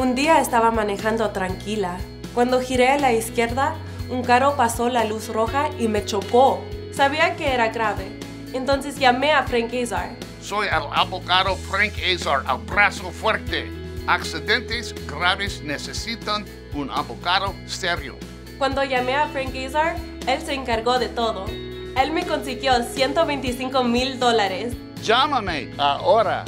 Un día estaba manejando tranquila. Cuando giré a la izquierda, un carro pasó la luz roja y me chocó. Sabía que era grave. Entonces llamé a Frank Azar. Soy el abogado Frank Azar, al brazo fuerte. Accidentes graves necesitan un abogado serio. Cuando llamé a Frank Azar, él se encargó de todo. Él me consiguió 125 mil dólares. Llámame ahora